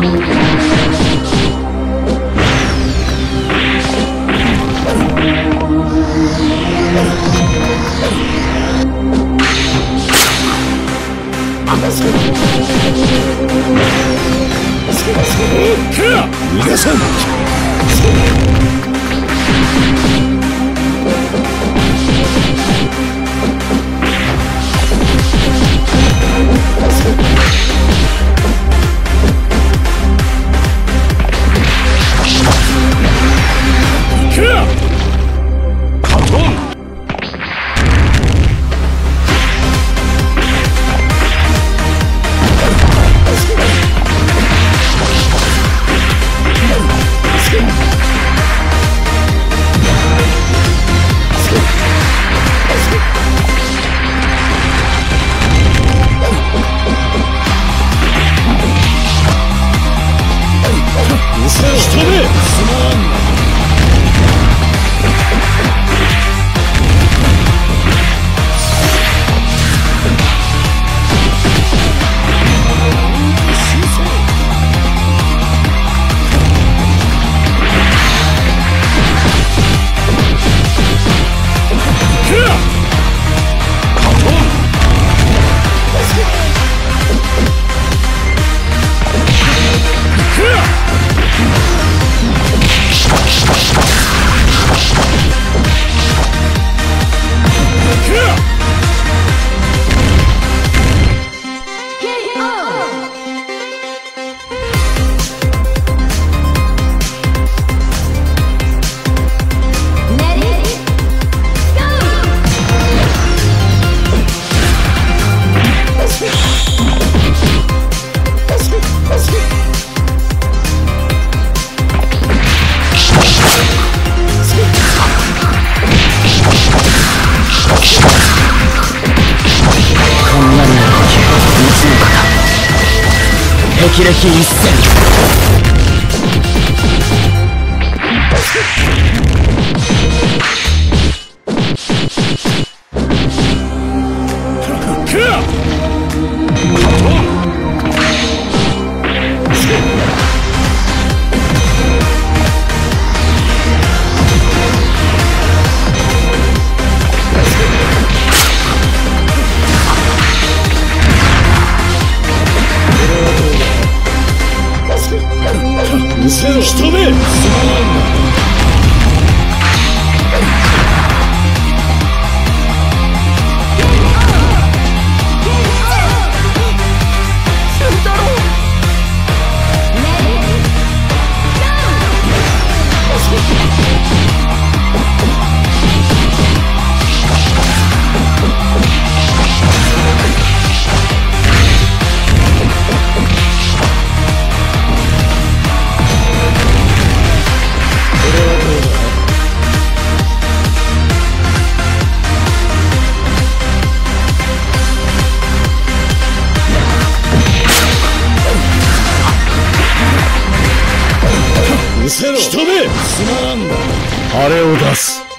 逃がさん。をして霹靂一閃人目失せろ。人目。すまなん。だあれを出す